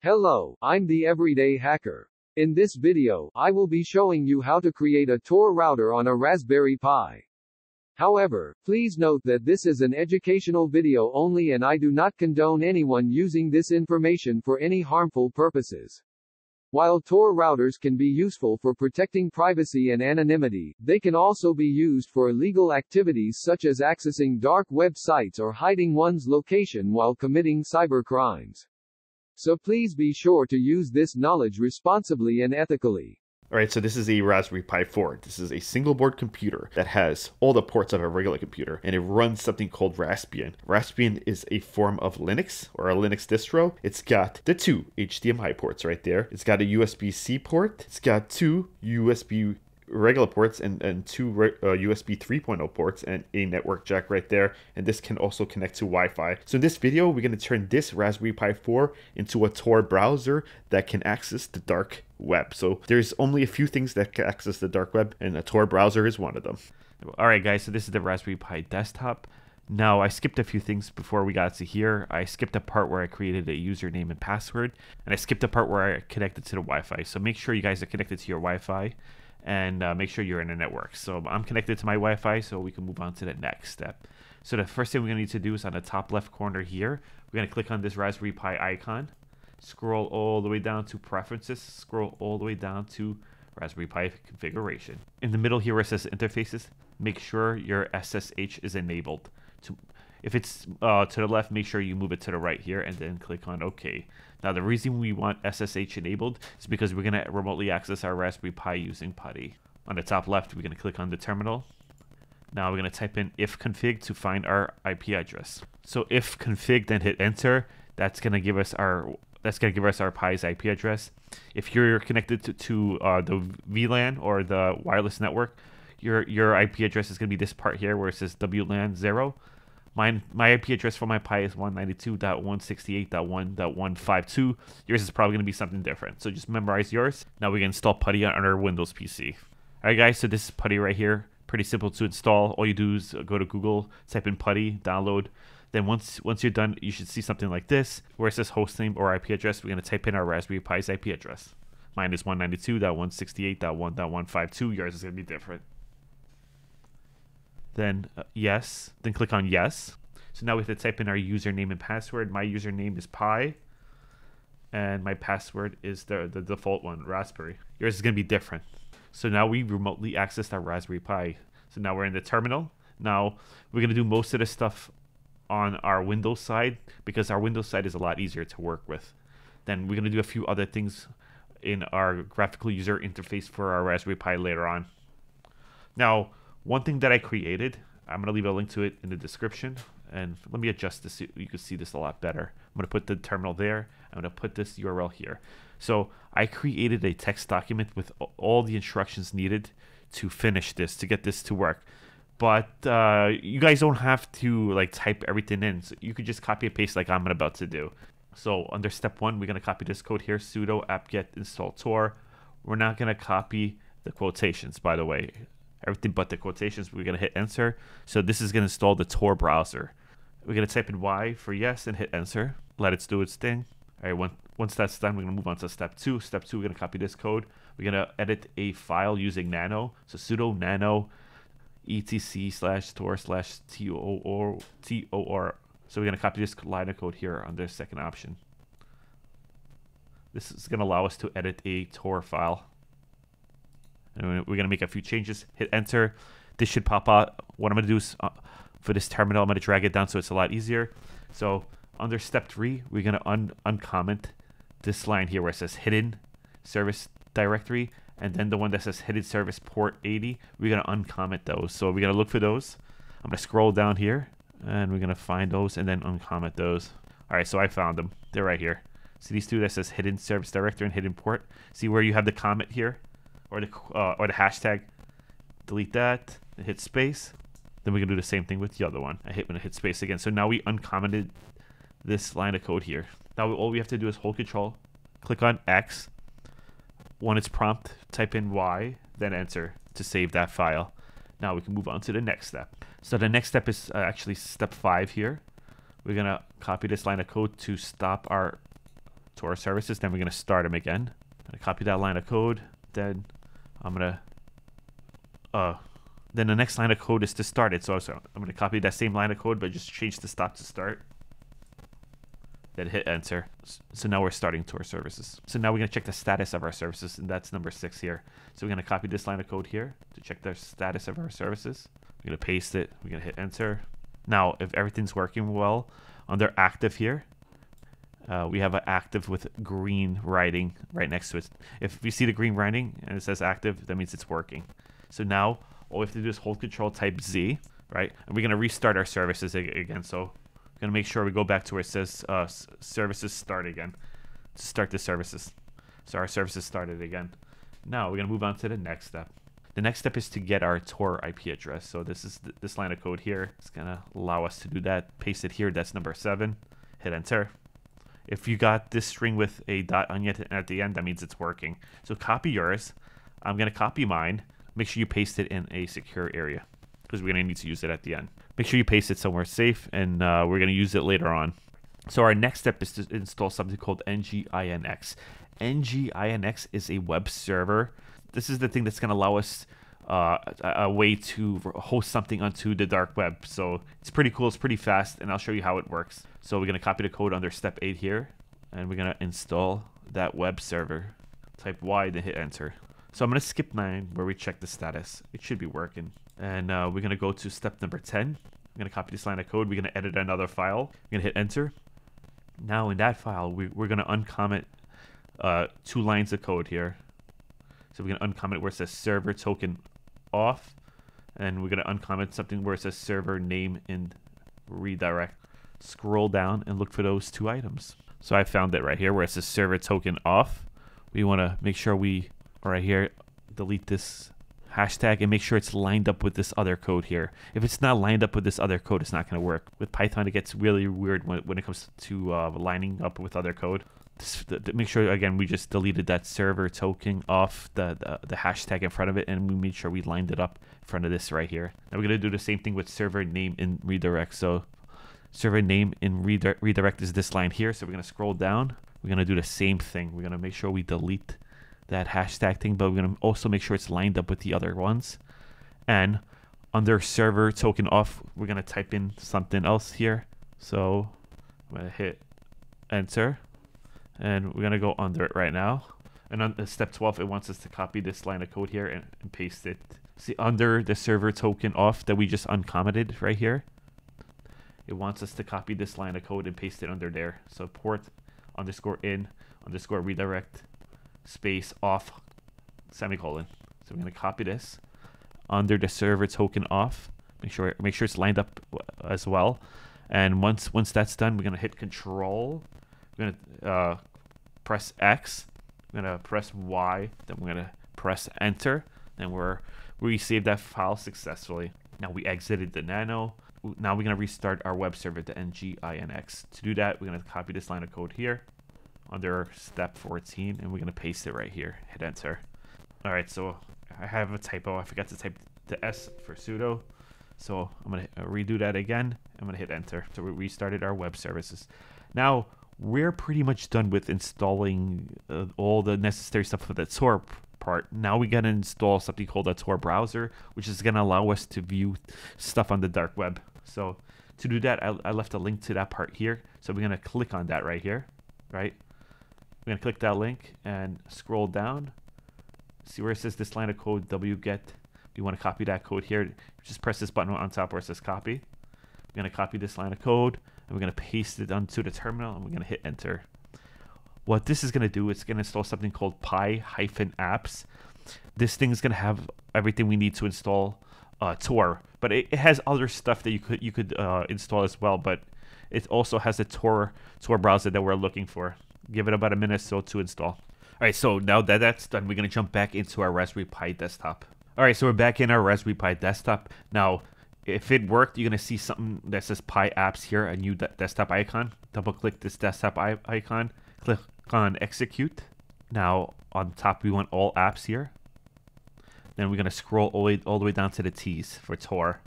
Hello, I'm the Everyday Hacker. In this video, I will be showing you how to create a Tor router on a Raspberry Pi. However, please note that this is an educational video only and I do not condone anyone using this information for any harmful purposes. While Tor routers can be useful for protecting privacy and anonymity, they can also be used for illegal activities such as accessing dark web sites or hiding one's location while committing cyber crimes. So please be sure to use this knowledge responsibly and ethically. Alright, so this is a Raspberry Pi 4. This is a single board computer that has all the ports of a regular computer, and it runs something called Raspbian. Raspbian is a form of Linux, or a Linux distro. It's got the two HDMI ports right there. It's got a USB-C port. It's got two USB regular ports and, and two uh, USB 3.0 ports and a network jack right there. And this can also connect to Wi-Fi. So in this video, we're going to turn this Raspberry Pi 4 into a Tor browser that can access the dark web. So there's only a few things that can access the dark web and a Tor browser is one of them. All right, guys, so this is the Raspberry Pi desktop. Now, I skipped a few things before we got to here. I skipped the part where I created a username and password, and I skipped the part where I connected to the Wi-Fi. So make sure you guys are connected to your Wi-Fi and uh, make sure you're in a network. So I'm connected to my Wi-Fi, so we can move on to the next step. So the first thing we're gonna need to do is on the top left corner here, we're gonna click on this Raspberry Pi icon, scroll all the way down to preferences, scroll all the way down to Raspberry Pi configuration. In the middle here where it says interfaces, make sure your SSH is enabled. To, if it's uh, to the left, make sure you move it to the right here and then click on OK. Now the reason we want SSH enabled is because we're going to remotely access our Raspberry Pi using PuTTY. On the top left, we're going to click on the terminal. Now we're going to type in ifconfig to find our IP address. So if config, then hit enter. That's going to give us our that's going to give us our Pi's IP address. If you're connected to, to uh, the VLAN or the wireless network, your your IP address is going to be this part here where it says WLAN 0. My, my IP address for my Pi is 192.168.1.152. Yours is probably going to be something different. So just memorize yours. Now we can install PuTTY on our Windows PC. Alright guys, so this is PuTTY right here. Pretty simple to install. All you do is uh, go to Google, type in PuTTY, download. Then once once you're done, you should see something like this, where it says hostname or IP address. We're going to type in our Raspberry Pi's IP address. Mine is 192.168.1.152. Yours is going to be different then uh, yes, then click on yes. So now we have to type in our username and password. My username is Pi, and my password is the, the default one, Raspberry. Yours is going to be different. So now we remotely access our Raspberry Pi. So now we're in the terminal. Now we're going to do most of the stuff on our Windows side because our Windows side is a lot easier to work with. Then we're going to do a few other things in our graphical user interface for our Raspberry Pi later on. Now, one thing that I created, I'm going to leave a link to it in the description. And let me adjust this so you can see this a lot better. I'm going to put the terminal there. I'm going to put this URL here. So I created a text document with all the instructions needed to finish this, to get this to work. But uh, you guys don't have to like type everything in. So you could just copy and paste like I'm about to do. So under step one, we're going to copy this code here, sudo apt-get install tor. We're not going to copy the quotations, by the way everything but the quotations. We're going to hit enter. So this is going to install the Tor browser. We're going to type in Y for yes and hit enter. Let it do its thing. All right, once that's done, we're going to move on to step two. Step two, we're going to copy this code. We're going to edit a file using nano. So sudo nano etc slash tor slash tor tor. So we're going to copy this line of code here on this second option. This is going to allow us to edit a Tor file. And we're going to make a few changes. Hit enter. This should pop out. What I'm going to do is uh, for this terminal, I'm going to drag it down so it's a lot easier. So under step three, we're going to un uncomment this line here where it says hidden service directory. And then the one that says hidden service port 80, we're going to uncomment those. So we're going to look for those. I'm going to scroll down here and we're going to find those and then uncomment those. All right, so I found them. They're right here. See these two that says hidden service directory and hidden port? See where you have the comment here? Or the uh, or the hashtag. Delete that. and hit space. Then we can do the same thing with the other one. I hit when I hit space again. So now we uncommented this line of code here. Now all we have to do is hold control, click on X. When it's prompt, type in Y, then enter to save that file. Now we can move on to the next step. So the next step is uh, actually step five here. We're gonna copy this line of code to stop our Tor services. Then we're to start them again. To copy that line of code. Then I'm to uh, then the next line of code is to start it. So, so I'm to copy that same line of code, but just change the stop to start. Then hit enter. So now we're starting Tor services. So now we're to check the status of our services, and that's number six here. So we're to copy this line of code here to check the status of our services. We're to paste it. We're to hit enter. Now, if everything's working well, under active here, uh, we have an active with green writing right next to it. If we see the green writing and it says active, that means it's working. So now all we have to do is hold control type Z, right? And we're going to restart our services again. So we're going to make sure we go back to where it says uh, services start again to start the services. So our services started again. Now we're going to move on to the next step. The next step is to get our Tor IP address. So this is th this line of code here. It's going to allow us to do that. Paste it here. That's number seven. Hit enter. If you got this string with a dot on it at the end, that means it's working. So copy yours. I'm going to copy mine make sure you paste it in a secure area because we're going to need to use it at the end. Make sure you paste it somewhere safe and uh, we're going to use it later on. So our next step is to install something called nginx. nginx is a web server. This is the thing that's going to allow us uh, a way to host something onto the dark web. So it's pretty cool. It's pretty fast, and I'll show you how it works. So we're going to copy the code under step 8 here, and we're going to install that web server. Type Y, then hit enter. So I'm going to skip 9 where we check the status. It should be working. And uh, we're going to go to step number 10. I'm to copy this line of code. We're going to edit another file. We're to hit enter. Now in that file, we, we're going to uncomment uh, two lines of code here. So we're to uncomment where it says server token off. And we're going to uncomment something where it says server name and redirect. Scroll down and look for those two items. So I found it right here where it says server token off. We want to make sure we right here, delete this hashtag and make sure it's lined up with this other code here. If it's not lined up with this other code, it's not going to work. With Python, it gets really weird when, when it comes to uh, lining up with other code. Make sure, again, we just deleted that server token off the, the, the, hashtag in front of it and we made sure we lined it up in front of this right here. Now we're going to do the same thing with server name in redirect. So server name in redirect, redirect is this line here. So we're going to scroll down. We're going to do the same thing. We're going to make sure we delete that hashtag thing, but we're going to also make sure it's lined up with the other ones. And under server token off, we're going to type in something else here. So I'm going to hit enter and we're to go under it right now. And on uh, step 12, it wants us to copy this line of code here and, and paste it. See, under the server token off that we just uncommented right here, it wants us to copy this line of code and paste it under there. So port underscore in underscore redirect space off semicolon. So we're going to copy this under the server token off. Make sure make sure it's lined up as well. And once once that's done, we're going to hit Control. Going to uh, press X. Going to press Y. Then we're going to press Enter. And we're we saved that file successfully. Now we exited the Nano. Now we're going to restart our web server, the nginx. To do that, we're going to copy this line of code here under step 14 and we're going to paste it right here. Hit enter. All right, so I have a typo. I forgot to type the S for sudo. So I'm going to redo that again. I'm to hit enter. So we restarted our web services. Now we're pretty much done with installing uh, all the necessary stuff for the Tor part. Now we got to install something called a Tor browser, which is going to allow us to view stuff on the dark web. So to do that, I, I left a link to that part here. So we're going to click on that right here, right? We're to click that link and scroll down. See where it says this line of code wget. We want to copy that code here. Just press this button on top where it says copy. We're going to copy this line of code and we're going to paste it onto the terminal and we're going to hit enter. What this is going to do is going to install something called Pi-Apps. This thing is going to have everything we need to install uh, Tor, but it, it, has other stuff that you could you could uh, install as well. But it also has a Tor Tor browser that we're looking for give it about a minute or so to install. All right, so now that that's done, we're gonna jump back into our Raspberry Pi desktop. All right, so we're back in our Raspberry Pi desktop. Now, if it worked, you're gonna see something that says Pi Apps here, a new de- desktop icon. Double click this desktop icon, click on Execute. Now, on top, we want all apps here. Then we're gonna scroll all the way, all the way down to the T's for Tor.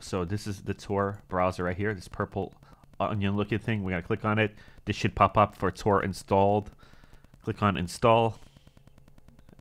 So this is the Tor browser right here, this purple onion looking thing. We're gonna click on it. This should pop up for Tor installed. Click on install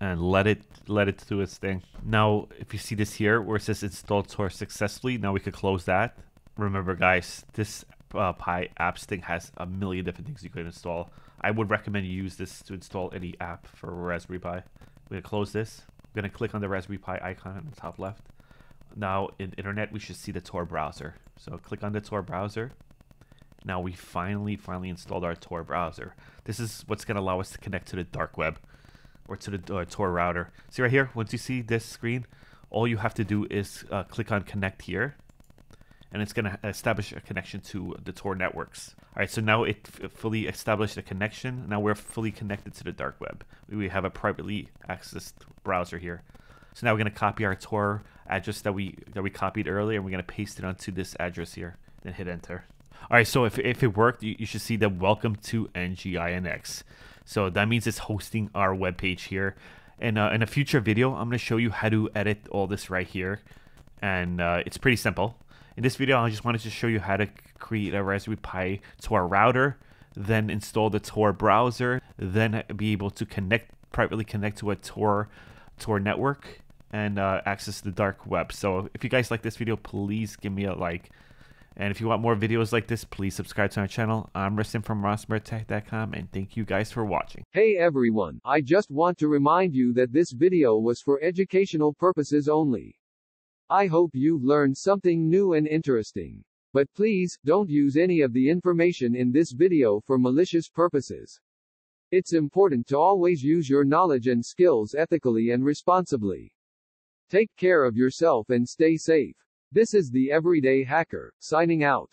and let it let it do its thing. Now, if you see this here where it says installed Tor successfully, now we could close that. Remember guys, this uh, Pi apps thing has a million different things you could install. I would recommend you use this to install any app for Raspberry Pi. We're gonna close this. I'm gonna click on the Raspberry Pi icon on the top left. Now in internet, we should see the Tor browser. So click on the Tor browser. Now we finally, finally installed our Tor browser. This is what's gonna allow us to connect to the dark web or to the uh, Tor router. See right here, once you see this screen, all you have to do is uh, click on connect here and it's going to establish a connection to the Tor networks. All right, so now it fully established a connection. Now we're fully connected to the dark web. We have a privately accessed browser here. So now we're going to copy our Tor address that we that we copied earlier, and we're going to paste it onto this address here. Then hit enter. All right, so if, if it worked, you, you should see that welcome to NGINX. So that means it's hosting our web page here. And uh, in a future video, I'm going to show you how to edit all this right here. And uh, it's pretty simple. In this video, I just wanted to show you how to create a Raspberry Pi Tor router, then install the Tor browser, then be able to connect privately connect to a Tor Tor network and uh, access the dark web. So if you guys like this video, please give me a like. And if you want more videos like this, please subscribe to our channel. I'm Rustin from Rasmurtech.com, and thank you guys for watching. Hey everyone, I just want to remind you that this video was for educational purposes only. I hope you've learned something new and interesting. But please, don't use any of the information in this video for malicious purposes. It's important to always use your knowledge and skills ethically and responsibly. Take care of yourself and stay safe. This is the Everyday Hacker, signing out.